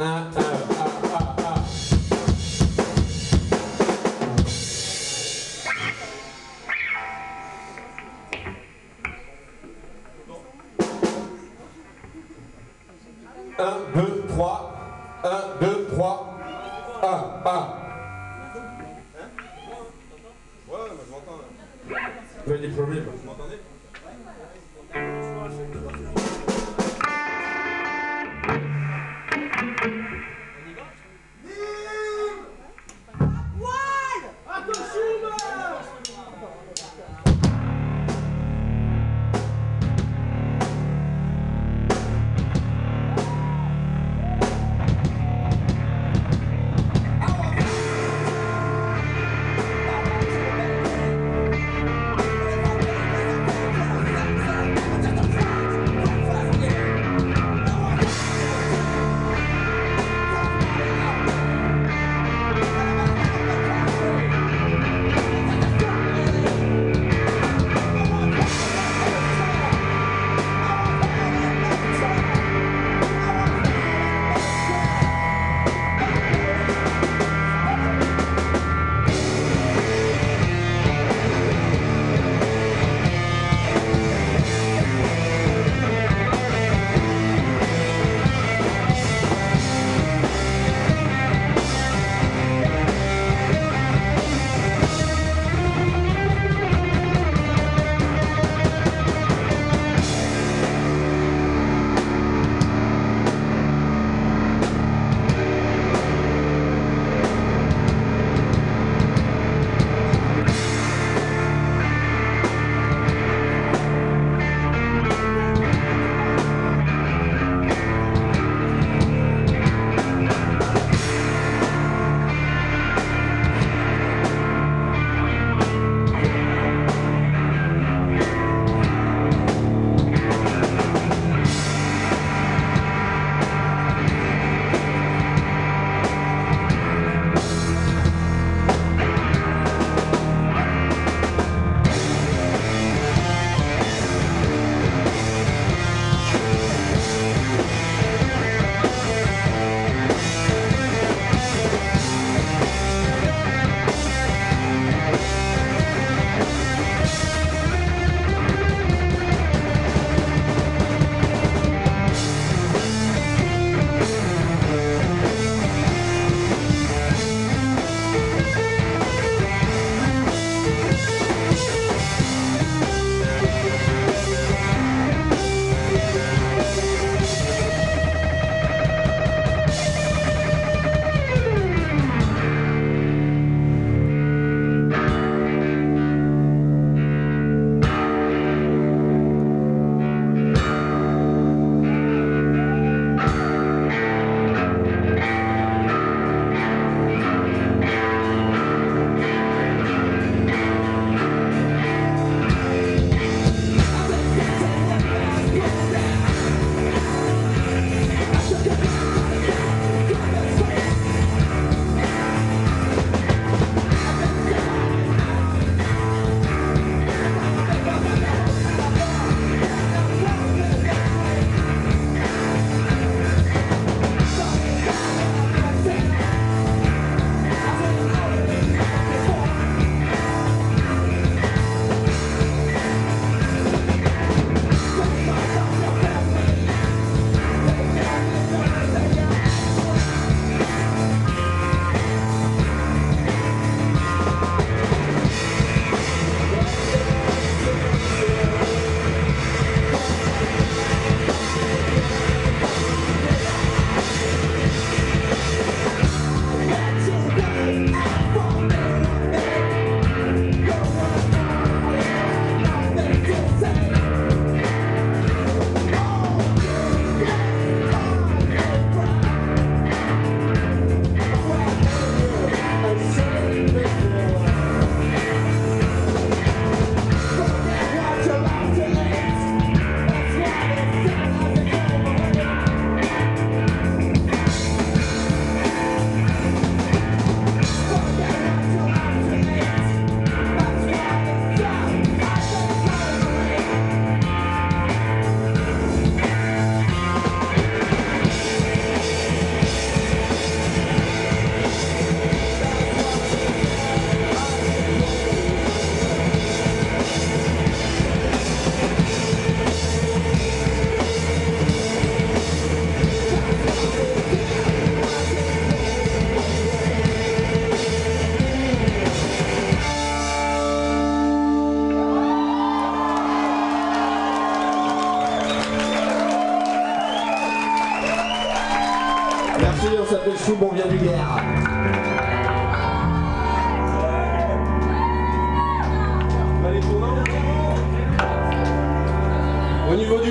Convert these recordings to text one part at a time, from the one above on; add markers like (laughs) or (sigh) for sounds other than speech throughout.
Un,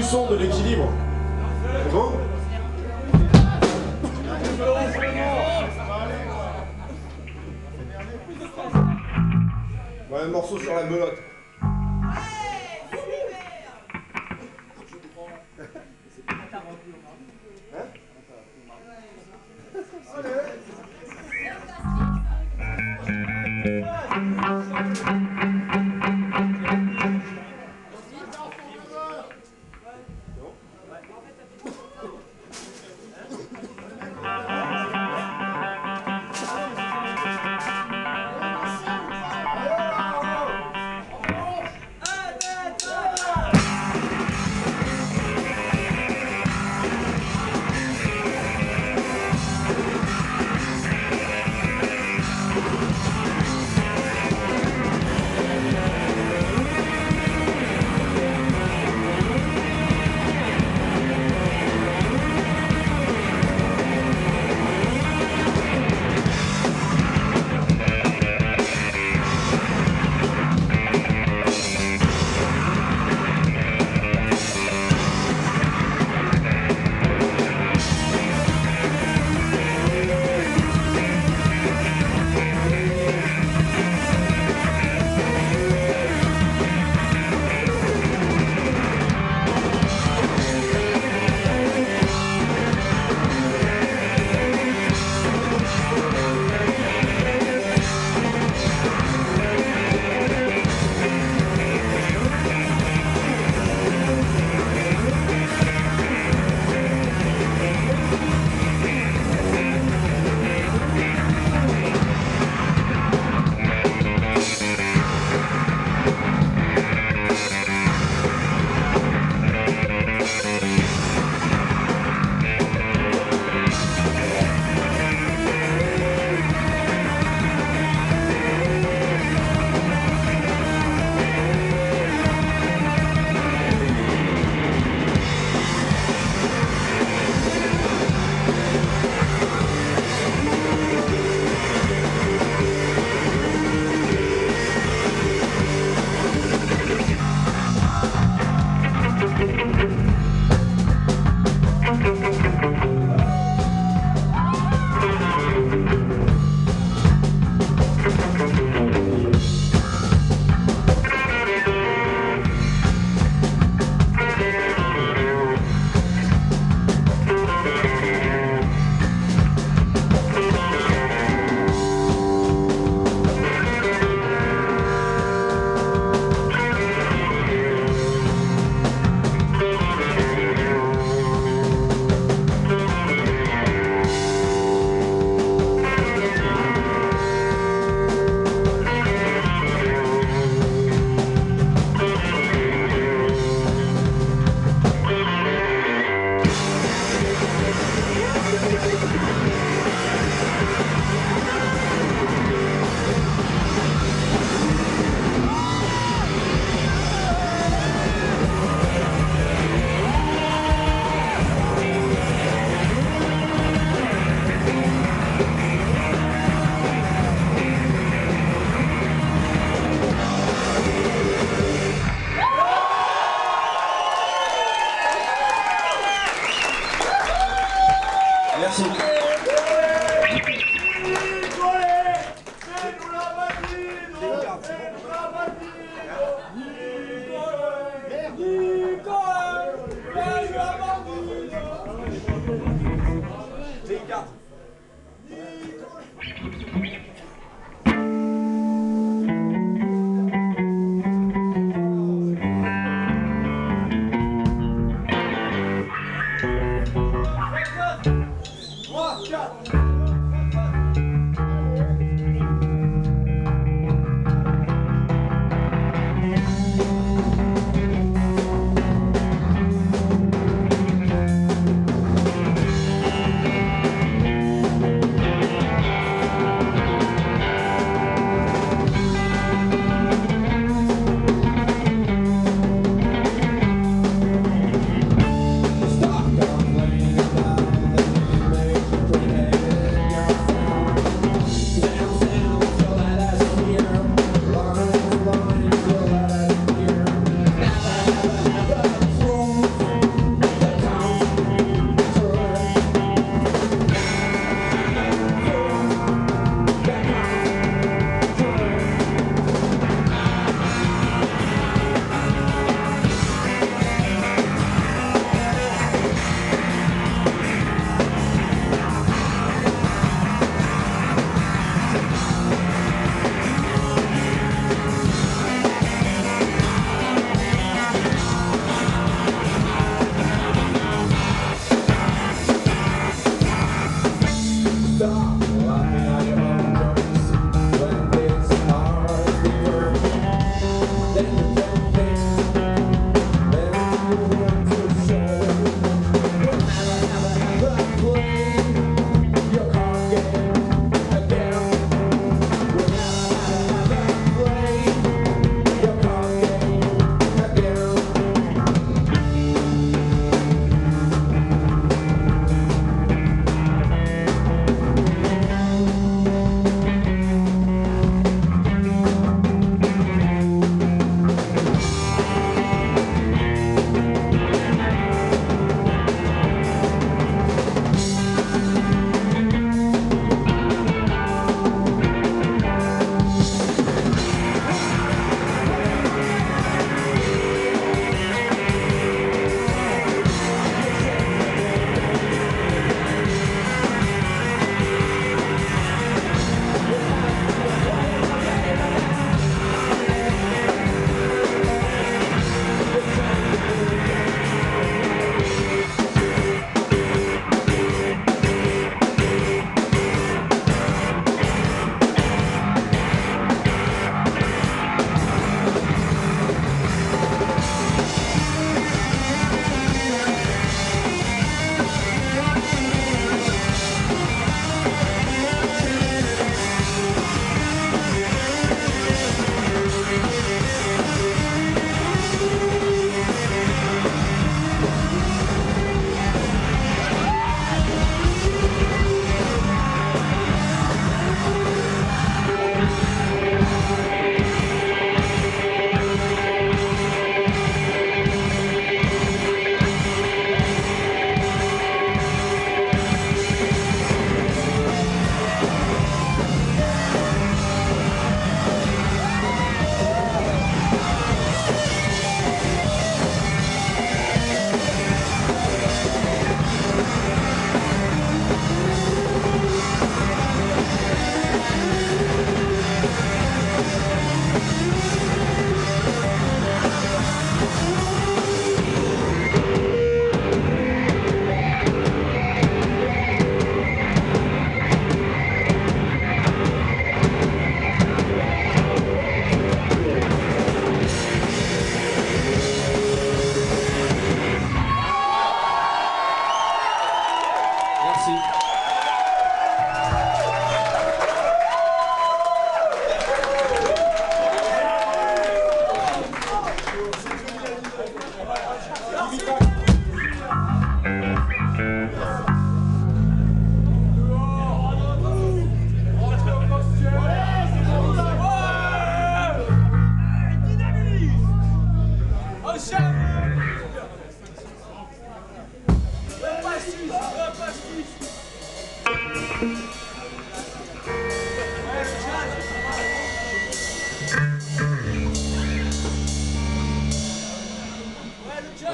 son, de l'équilibre. Bon un morceau sur la belote.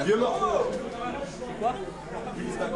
Vieux mort. Salut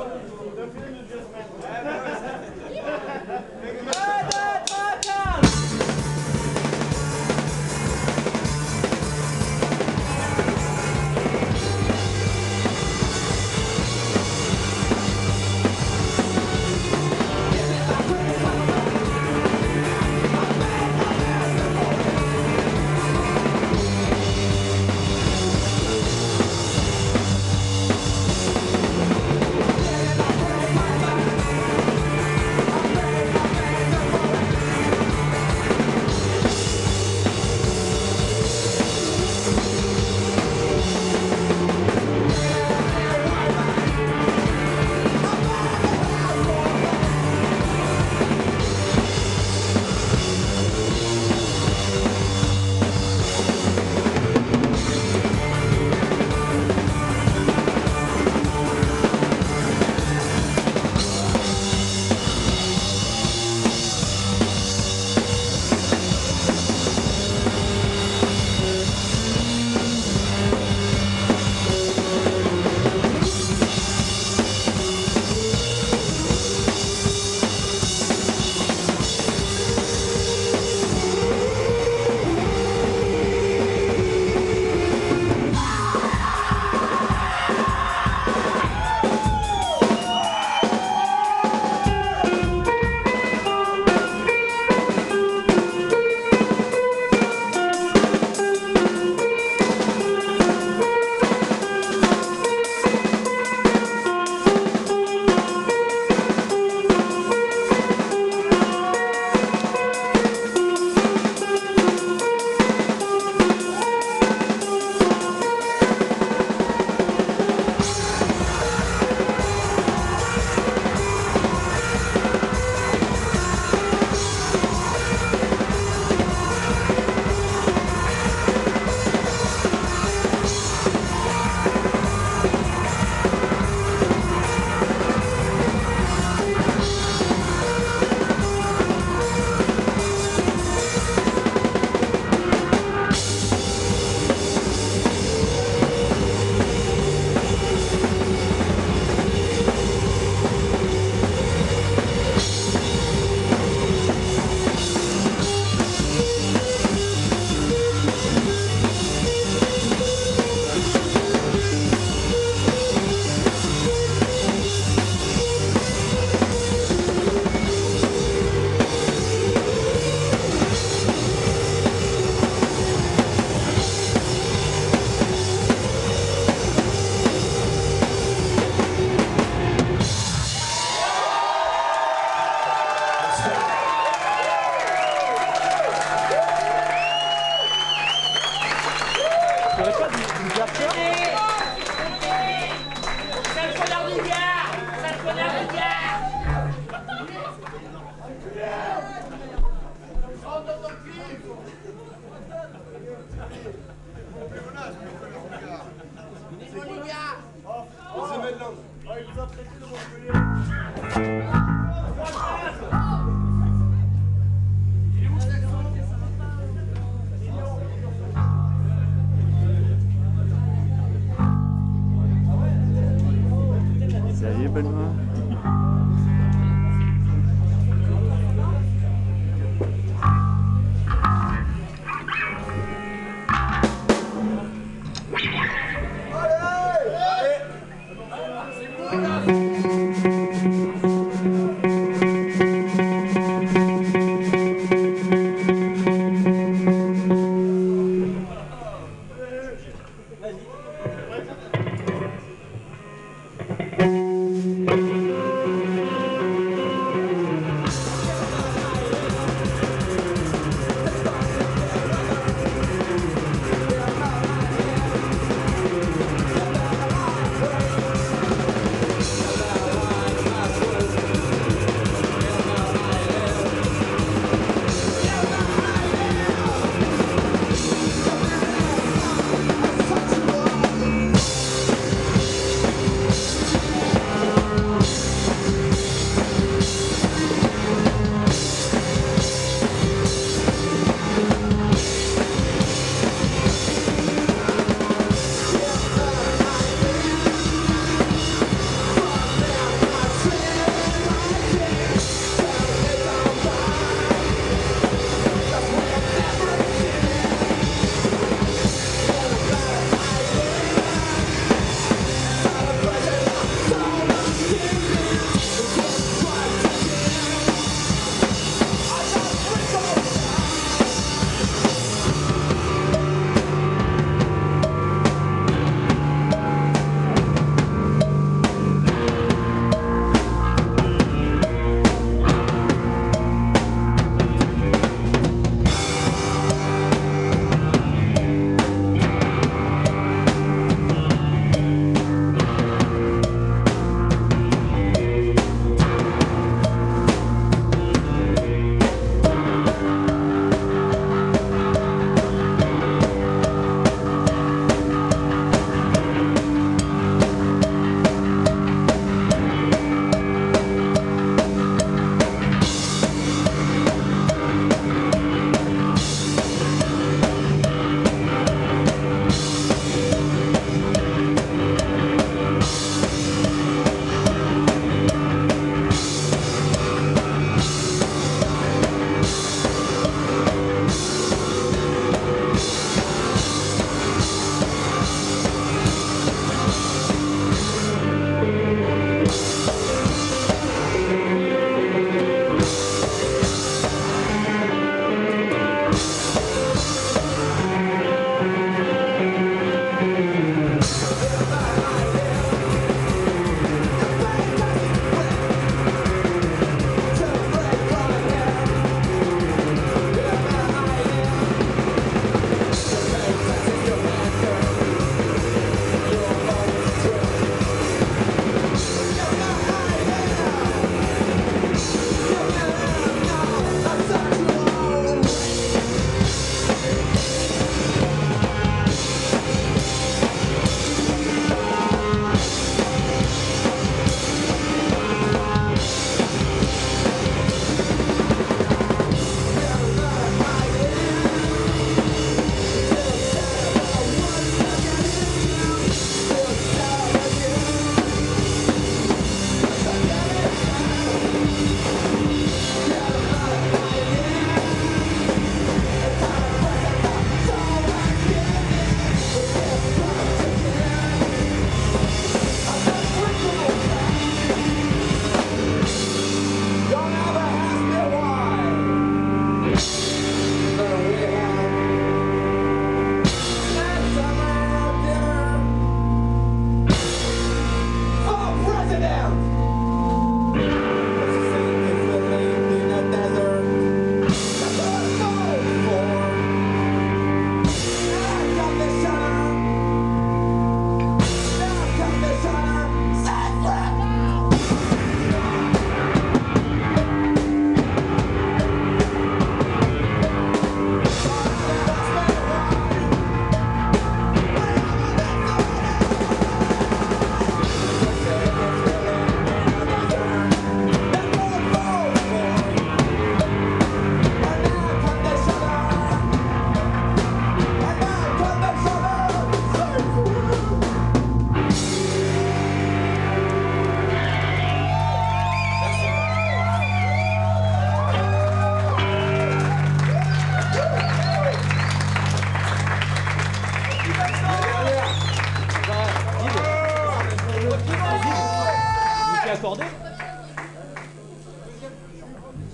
accordé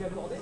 accordé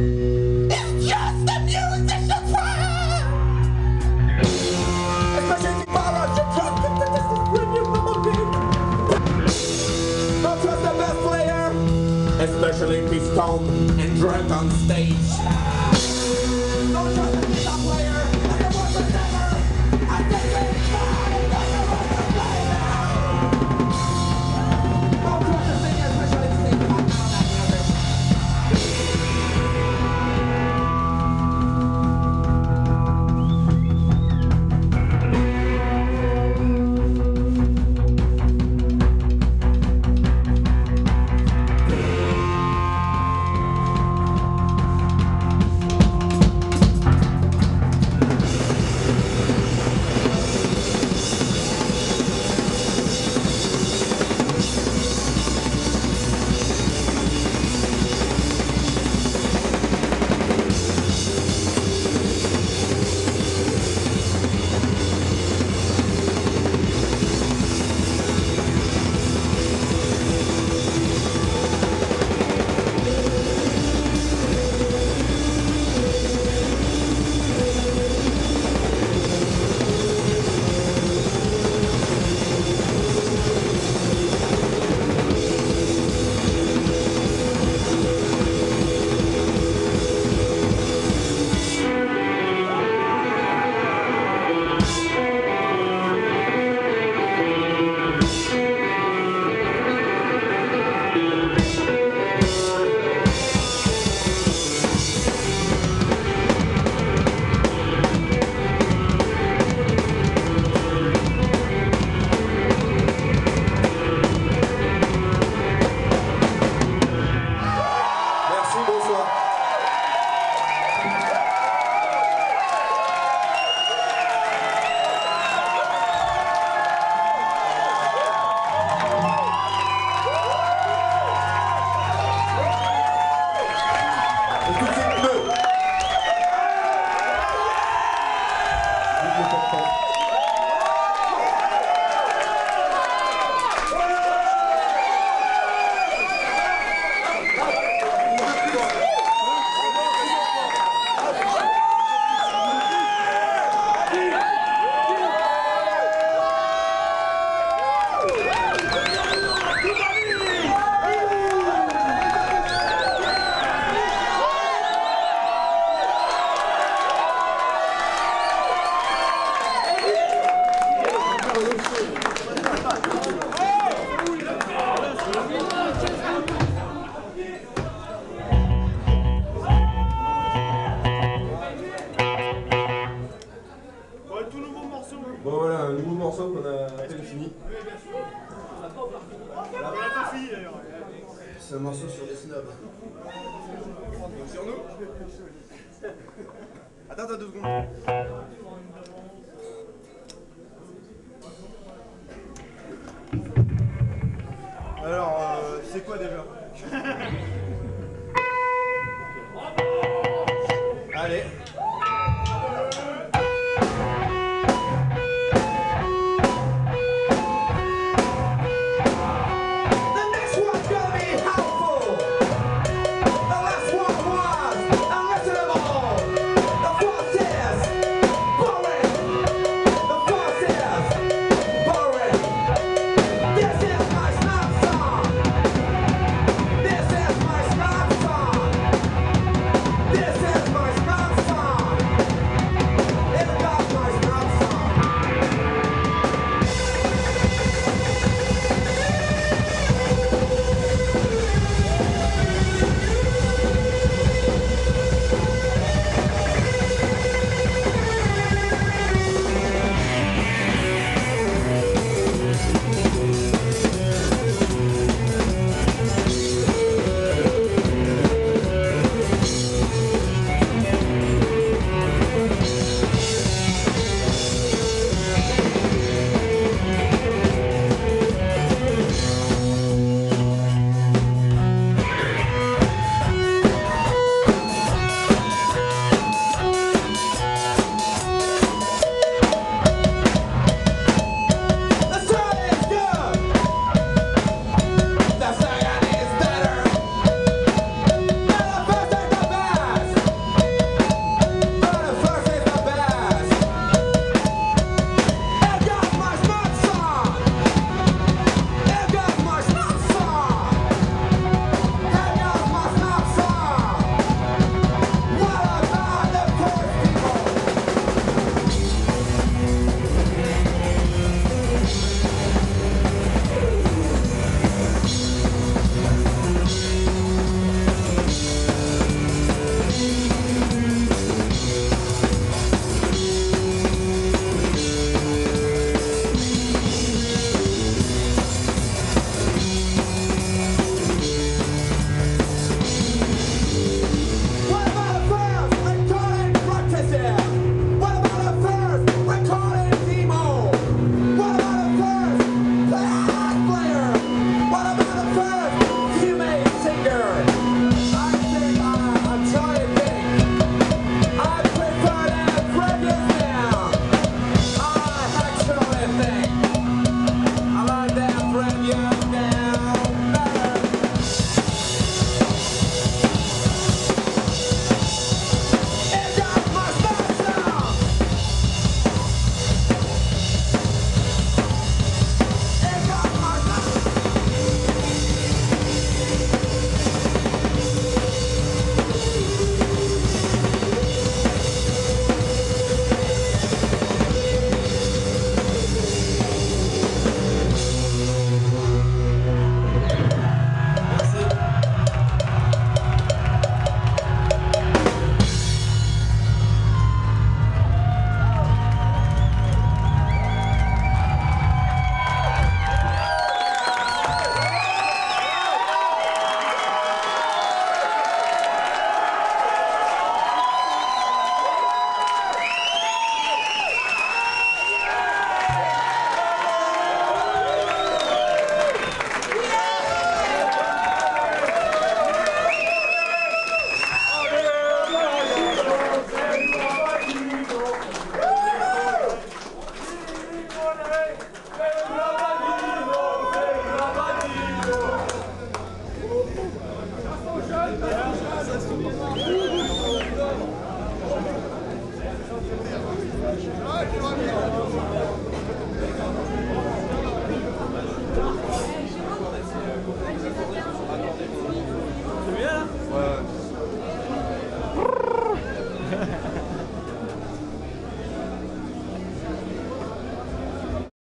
It's just! Especially if you when you. Don't trust the best player, especially if he's stoned and drunk on stage. Alors, euh, c'est quoi déjà (laughs) Allez,